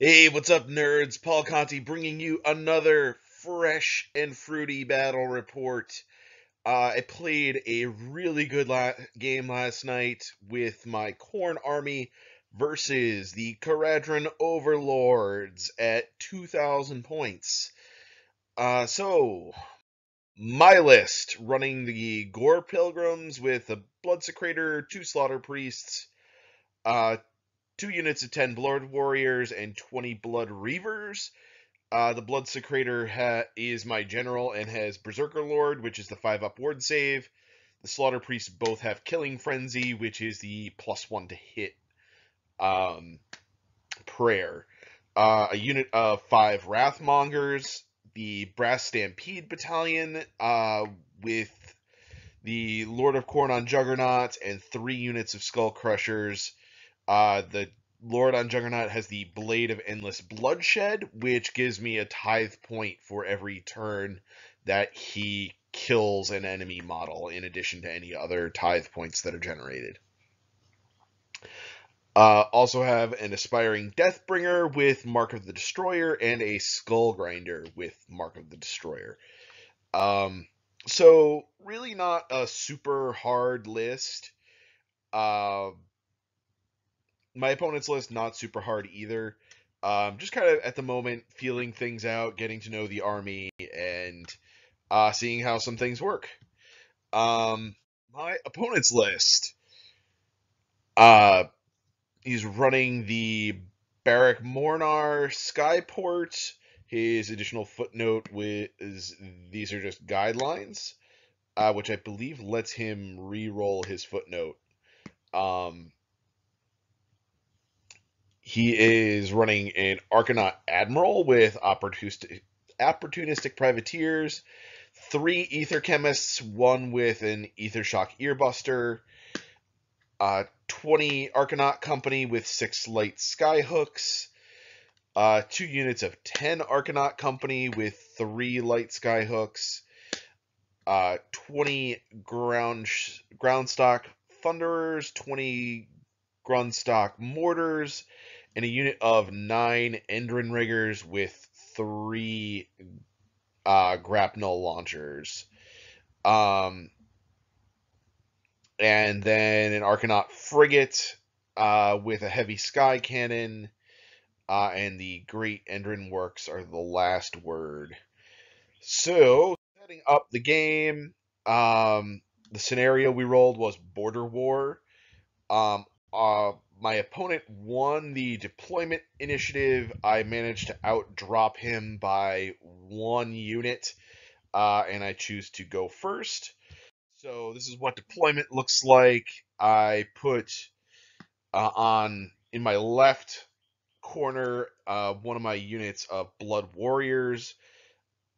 Hey, what's up, nerds? Paul Conti bringing you another fresh and fruity battle report. Uh, I played a really good la- game last night with my Khorne army versus the Kharadron Overlords at 2,000 points. Uh, so, my list running the Gore Pilgrims with a Bloodsecrator, two Slaughter Priests, uh, two units of 10 Blood Warriors and 20 Blood Reavers. Uh, the Bloodsecrator ha- is my general and has Berserker Lord, which is the 5 up ward save. The Slaughter Priests both have Killing Frenzy, which is the plus 1 to hit um, prayer. Uh, a unit of 5 Wrathmongers. The Brass Stampede Battalion uh, with the Lord of Khorne on Juggernauts and three units of Skull Crushers uh, the Lord on Juggernaut has the Blade of Endless Bloodshed, which gives me a tithe point for every turn that he kills an enemy model, in addition to any other tithe points that are generated. Uh, also have an Aspiring Deathbringer with Mark of the Destroyer and a Skull Grinder with Mark of the Destroyer. Um, so really not a super hard list. Uh, my opponent's list not super hard either. Um, just kind of at the moment feeling things out, getting to know the army, and uh, seeing how some things work. Um, my opponent's list. Uh, he's running the Barak-Mornar Skyport. His additional footnote is these are just guidelines, uh, which I believe lets him re-roll his footnote. Um, he is running an Arkanaut Admiral with opportunistic, opportunistic privateers, three Aether-Khemists, one with an Aethershock Earbuster, uh, 20 Arkanaut Company with six light skyhooks, uh, two units of 10 Arkanaut Company with three light skyhooks, uh, 20 ground Grundstok Thunderers, 20 Grundstok mortars, and a unit of nine Endrinriggers with three uh, grapnel launchers. Um, and then an Arkanaut frigate uh, with a heavy sky cannon. Uh, and the Great Endrin Works are the last word. So, setting up the game, um, the scenario we rolled was Border War. Um, uh, my opponent won the deployment initiative. I managed to outdrop him by one unit, uh, and I choose to go first. So this is what deployment looks like. I put uh, on in my left corner uh, one of my units of Blood Warriors.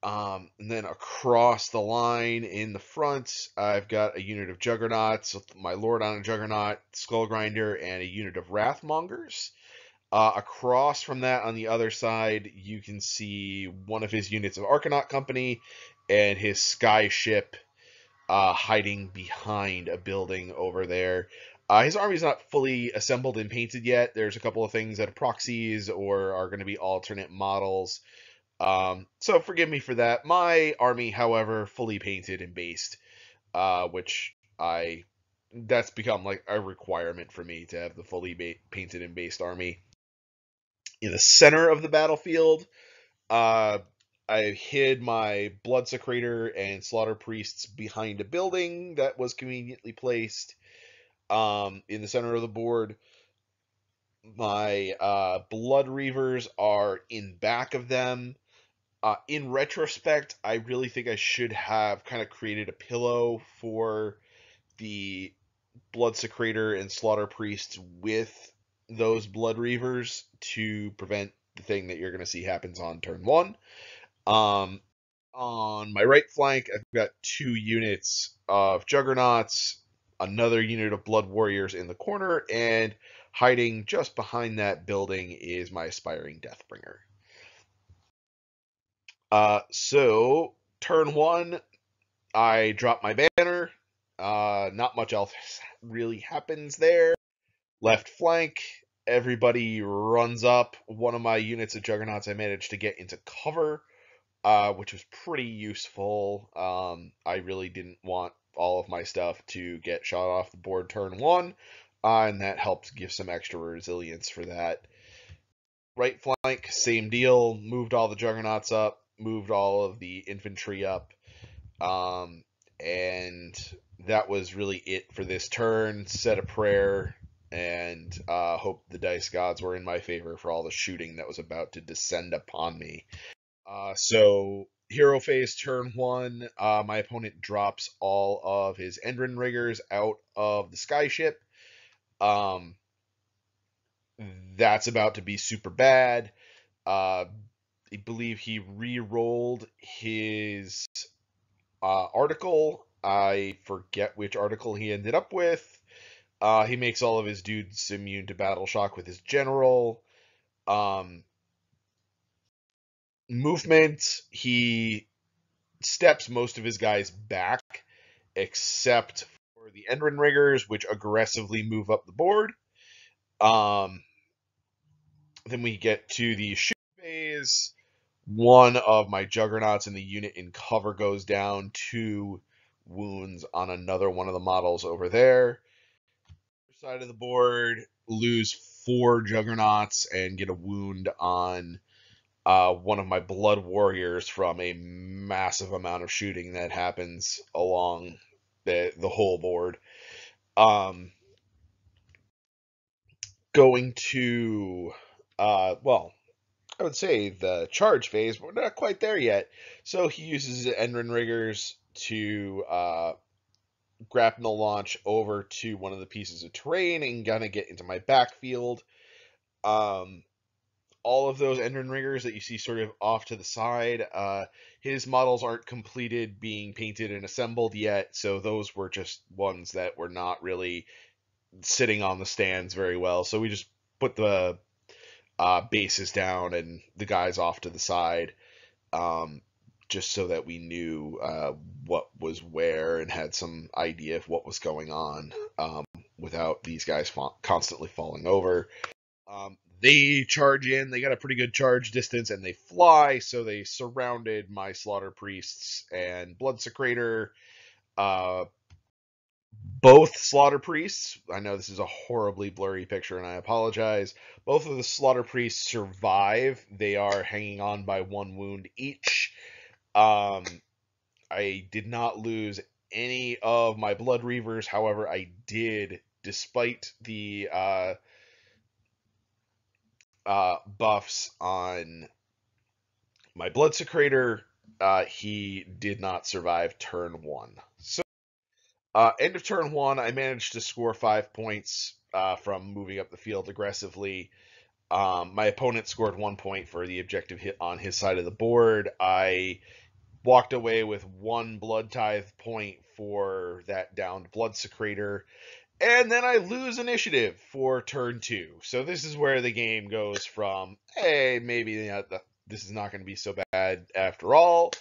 Um, and then across the line in the front, I've got a unit of Juggernauts, my Lord on a Juggernaut, Skull Grinder, and a unit of Wrathmongers. Uh, across from that on the other side, you can see one of his units of Arkanaut Company and his sky ship uh, hiding behind a building over there. Uh, his army's not fully assembled and painted yet. There's a couple of things that are proxies or are going to be alternate models. Um, so forgive me for that. My army, however, fully painted and based, uh, which I that's become like a requirement for me to have the fully ba- painted and based army. In the center of the battlefield, uh, I hid my Bloodsecrator and Slaughter Priests behind a building that was conveniently placed. Um, in the center of the board, my uh, Blood Reavers are in back of them. Uh, in retrospect, I really think I should have kind of created a pillow for the Bloodsecrator and Slaughter Priests with those Blood Reavers to prevent the thing that you're going to see happens on turn one. Um, on my right flank, I've got two units of Juggernauts, another unit of Blood Warriors in the corner, and hiding just behind that building is my Aspiring Deathbringer. Uh, so turn one, I drop my banner. Uh, not much else really happens there. Left flank, everybody runs up. One of my units of Juggernauts I managed to get into cover, uh, which was pretty useful. Um, I really didn't want all of my stuff to get shot off the board turn one, uh, and that helped give some extra resilience for that. Right flank, same deal. Moved all the Juggernauts up, moved all of the infantry up, um, and that was really it for this turn. Said a prayer and uh, hope the dice gods were in my favor for all the shooting that was about to descend upon me. Uh, so hero phase turn one, uh, my opponent drops all of his Endrinriggers out of the skyship. Um, that's about to be super bad. I believe he re-rolled his uh, article. I forget which article he ended up with. Uh, he makes all of his dudes immune to battle shock with his general. Um, movement, he steps most of his guys back, except for the Endrinriggers, which aggressively move up the board. Um, then we get to the One of my juggernauts in the unit in cover goes down, two wounds on another one of the models over there side of the board, lose four juggernauts, and get a wound on uh, one of my blood warriors from a massive amount of shooting that happens along the the whole board. Um, going to uh, well, I would say the charge phase, but we're not quite there yet. So he uses Endrinriggers to uh, grapnel launch over to one of the pieces of terrain and gonna get into my backfield. Um, all of those Endrinriggers that you see sort of off to the side, uh, his models aren't completed being painted and assembled yet, so those were just ones that were not really sitting on the stands very well. So we just put the uh, bases down and the guys off to the side. Um, just so that we knew uh, what was where and had some idea of what was going on um, without these guys fa- constantly falling over. Um, they charge in, they got a pretty good charge distance, and they fly, so they surrounded my slaughter priests and Bloodsecrator. Uh, both slaughter priests, I know this is a horribly blurry picture and I apologize. Both of the slaughter priests survive. They are hanging on by one wound each. Um, I did not lose any of my Blood Reavers. However, I did, despite the uh, uh, buffs on my Bloodsecrator, uh, he did not survive turn one. Uh, end of turn one, I managed to score five points uh, from moving up the field aggressively. Um, my opponent scored one point for the objective hit on his side of the board. I walked away with one blood tithe point for that downed Bloodsecrator. And then I lose initiative for turn two. So this is where the game goes from, hey, maybe you know, this is not going to be so bad after all,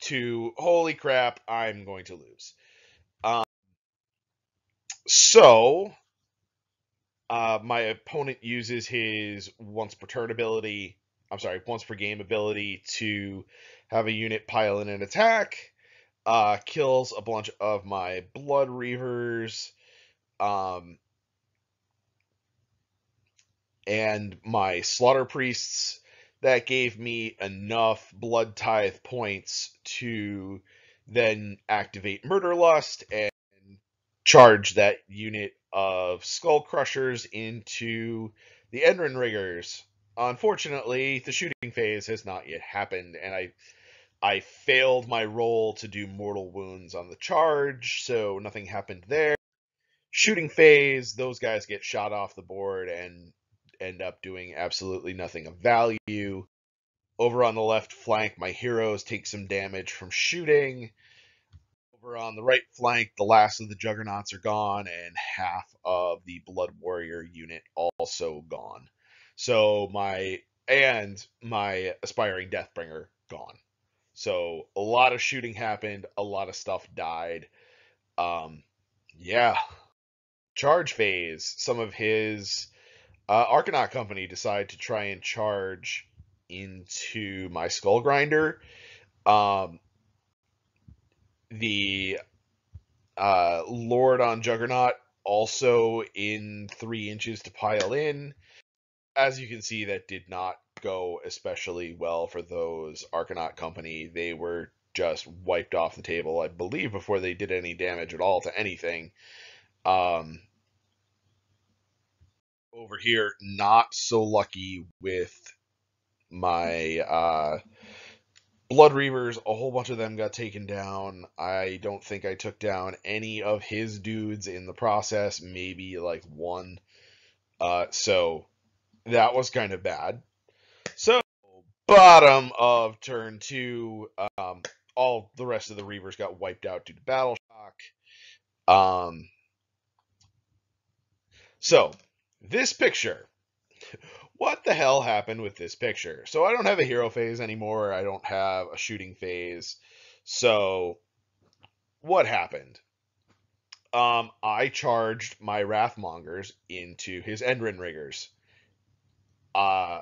to holy crap, I'm going to lose. So uh, my opponent uses his once per turn ability, I'm sorry, once per game ability to have a unit pile in an attack, uh, kills a bunch of my Blood Reavers, um, and my Slaughter Priests. That gave me enough Blood Tithe points to then activate Murder Lust and charge that unit of Skull Crushers into the Endrinriggers. Unfortunately, the shooting phase has not yet happened, and I I failed my roll to do mortal wounds on the charge, so nothing happened there. Shooting phase, those guys get shot off the board and end up doing absolutely nothing of value. Over on the left flank, my heroes take some damage from shooting. Over on the right flank, the last of the juggernauts are gone, and half of the blood warrior unit also gone. So my and my aspiring deathbringer gone. So a lot of shooting happened, a lot of stuff died. Um, yeah. Charge phase. Some of his uh, Arkanaut Company decide to try and charge into my Skull Grinder. Um, the uh, Lord on Juggernaut also in three inches to pile in. As you can see, that did not go especially well for those Arkanaut Company. They were just wiped off the table, I believe, before they did any damage at all to anything. Um, over here, not so lucky with my uh, Blood Reavers. A whole bunch of them got taken down. I don't think I took down any of his dudes in the process, maybe like one. Uh, so that was kind of bad. So, bottom of turn two, um, all the rest of the Reavers got wiped out due to battle shock. Um, so, this picture. What the hell happened with this picture? So I don't have a hero phase anymore. I don't have a shooting phase. So what happened? Um, I charged my Wrathmongers into his Endrinriggers. Uh,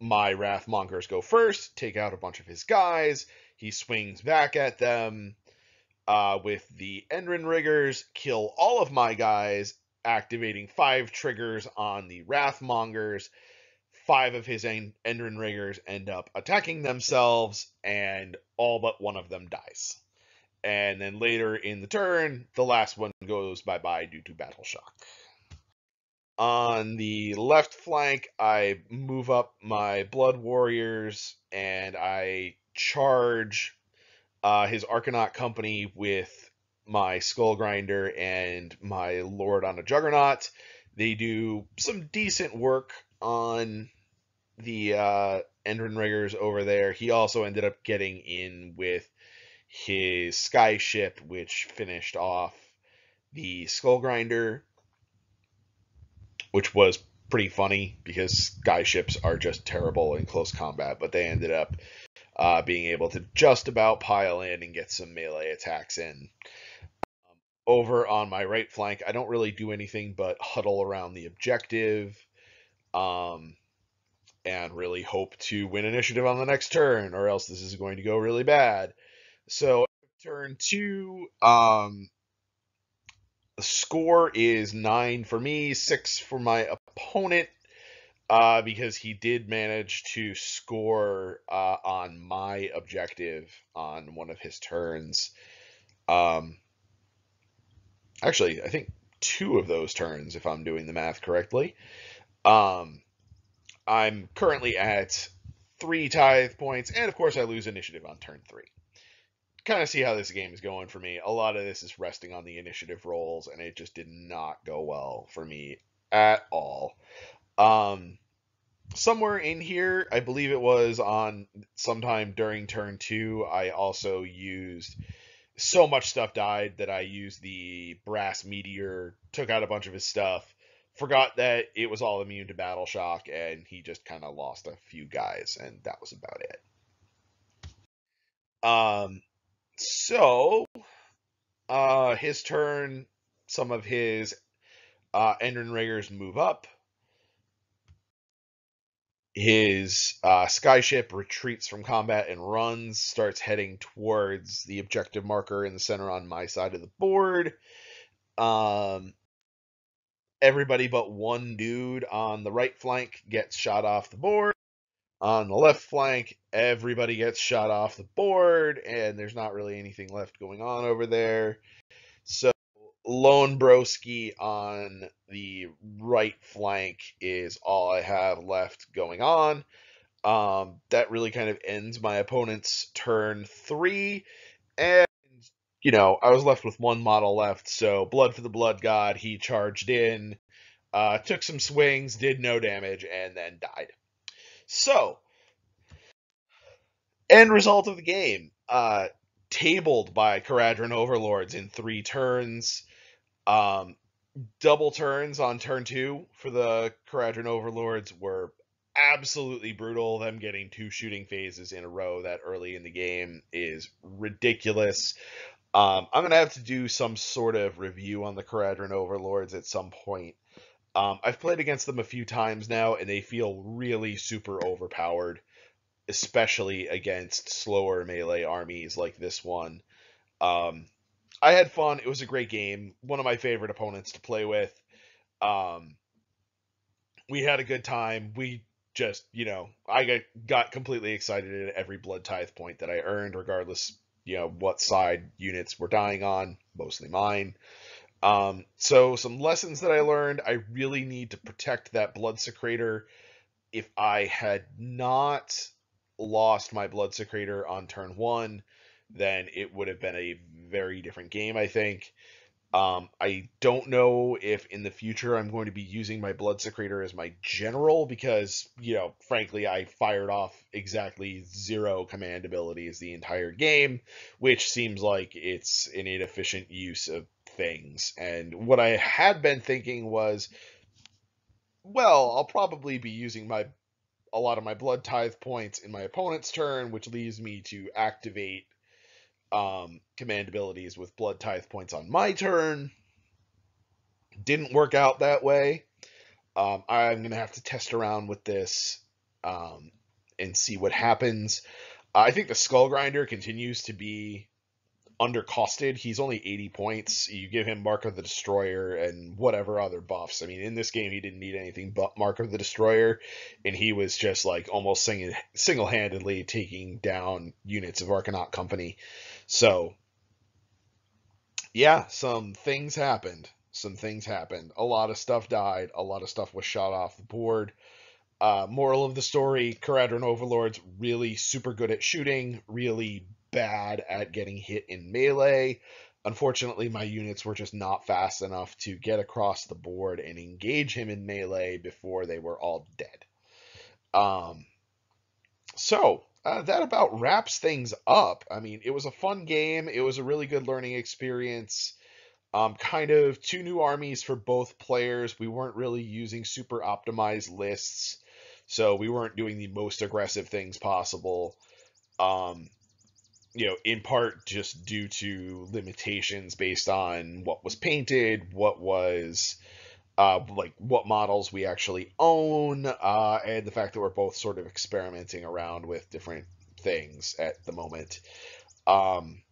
my Wrathmongers go first, take out a bunch of his guys. He swings back at them uh, with the Endrinriggers, kill all of my guys, activating five triggers on the Wrathmongers. Five of his Endrinriggers end up attacking themselves, and all but one of them dies. And then later in the turn, the last one goes bye bye due to battle shock. On the left flank, I move up my Blood Warriors and I charge uh, his Arkanaut company with my Skull Grinder and my Lord on a Juggernaut. They do some decent work on the uh, Endrinriggers over there. He also ended up getting in with his Sky Ship, which finished off the Skull Grinder, which was pretty funny because Sky Ships are just terrible in close combat, but they ended up uh, being able to just about pile in and get some melee attacks in over on my right flank, I don't really do anything but huddle around the objective um, and really hope to win initiative on the next turn, or else this is going to go really bad. So, turn two, um, the score is nine for me, six for my opponent. Uh, because he did manage to score uh, on my objective on one of his turns. Um, actually, I think two of those turns, if I'm doing the math correctly. Um, I'm currently at three tithe points, and of course, I lose initiative on turn three. Kind of see how this game is going for me. A lot of this is resting on the initiative rolls, and it just did not go well for me at all. Um, somewhere in here, I believe it was on sometime during turn two, I also used so much stuff died that I used the brass meteor, took out a bunch of his stuff, forgot that it was all immune to battle shock, and he just kind of lost a few guys, and that was about it. Um, so, uh, his turn, some of his uh, Endrinriggers move up his uh, skyship retreats from combat and runs, starts heading towards the objective marker in the center on my side of the board. Um, everybody but one dude on the right flank gets shot off the board. On the left flank, everybody gets shot off the board, and there's not really anything left going on over there. So Lone Broski on the right flank is all I have left going on. Um, that really kind of ends my opponent's turn three. And, you know, I was left with one model left. So, Blood for the Blood God, he charged in, uh, took some swings, did no damage, and then died. So, end result of the game. Uh, tabled by Kharadron Overlords in three turns. Um, double turns on turn two for the Kharadron Overlords were absolutely brutal. Them getting two shooting phases in a row that early in the game is ridiculous. Um, I'm gonna have to do some sort of review on the Kharadron Overlords at some point. Um, I've played against them a few times now, and they feel really super overpowered, especially against slower melee armies like this one. Um, I had fun. It was a great game. One of my favorite opponents to play with. Um, we had a good time. We just, you know, I got, got completely excited at every blood tithe point that I earned, regardless, you know, what side units were dying on, mostly mine. Um, so some lessons that I learned, I really need to protect that Bloodsecrator. If I had not lost my Bloodsecrator on turn one, then it would have been a very different game, I think. Um, I don't know if in the future I'm going to be using my Bloodsecrator as my general because, you know, frankly, I fired off exactly zero command abilities the entire game, which seems like it's an inefficient use of things. And what I had been thinking was, well, I'll probably be using my a lot of my blood tithe points in my opponent's turn, which leaves me to activate um, command abilities with blood tithe points on my turn. Didn't work out that way. Um, I'm going to have to test around with this um, and see what happens. I think the Skull Grinder continues to be undercosted. He's only 80 points. You give him Mark of the Destroyer and whatever other buffs. I mean, in this game, he didn't need anything but Mark of the Destroyer, and he was just like almost single handedly taking down units of Arkanaut Company. So, yeah, some things happened. Some things happened. A lot of stuff died. A lot of stuff was shot off the board. Uh, moral of the story Kharadron Overlords really super good at shooting, really bad at getting hit in melee. Unfortunately, my units were just not fast enough to get across the board and engage him in melee before they were all dead. Um, so, uh, that about wraps things up. I mean, it was a fun game. It was a really good learning experience. Um, kind of two new armies for both players. We weren't really using super optimized lists, so we weren't doing the most aggressive things possible. Um, you know, in part just due to limitations based on what was painted, what was uh, like what models we actually own, uh, and the fact that we're both sort of experimenting around with different things at the moment. Um,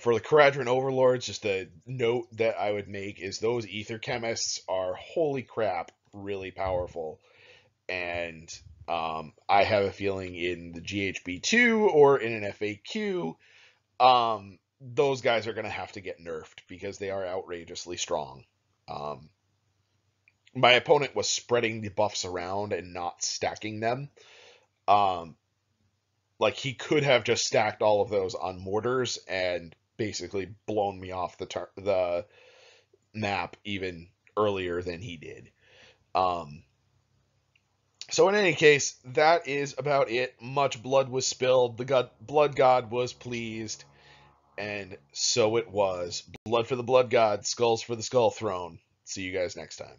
for the Kharadron Overlords, just a note that I would make is those Aether-Khemists are holy crap, really powerful. And um, I have a feeling in the GHB2 or in an FAQ, um, those guys are going to have to get nerfed because they are outrageously strong. Um, my opponent was spreading the buffs around and not stacking them. Um, like he could have just stacked all of those on mortars and basically blown me off the tar- the map even earlier than he did. Um, so in any case, that is about it. Much blood was spilled. The god, blood god was pleased. And so it was. Blood for the blood god, skulls for the skull throne. See you guys next time.